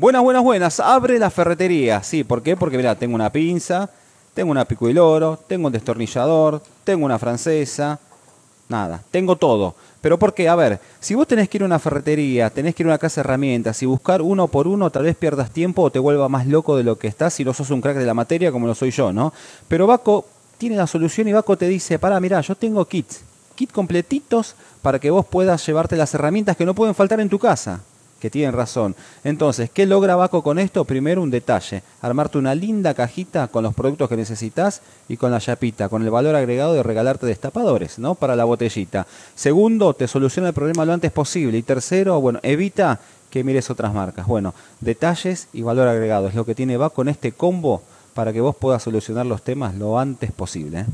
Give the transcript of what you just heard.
Buenas, buenas, buenas. Abre la ferretería. Sí, ¿por qué? Porque mira, tengo una pinza, tengo una pico y loro, tengo un destornillador, tengo una francesa. Nada, tengo todo. Pero ¿por qué? A ver, si vos tenés que ir a una ferretería, tenés que ir a una casa de herramientas y buscar uno por uno, tal vez pierdas tiempo o te vuelva más loco de lo que estás si no sos un crack de la materia como lo soy yo, ¿no? Pero Baco tiene la solución y Baco te dice, pará, mirá, yo tengo kits, kits completitos para que vos puedas llevarte las herramientas que no pueden faltar en tu casa que tienen razón. Entonces, ¿qué logra Baco con esto? Primero un detalle, armarte una linda cajita con los productos que necesitas y con la chapita, con el valor agregado de regalarte destapadores, ¿no? Para la botellita. Segundo, te soluciona el problema lo antes posible. Y tercero, bueno, evita que mires otras marcas. Bueno, detalles y valor agregado es lo que tiene Baco en este combo para que vos puedas solucionar los temas lo antes posible. ¿eh?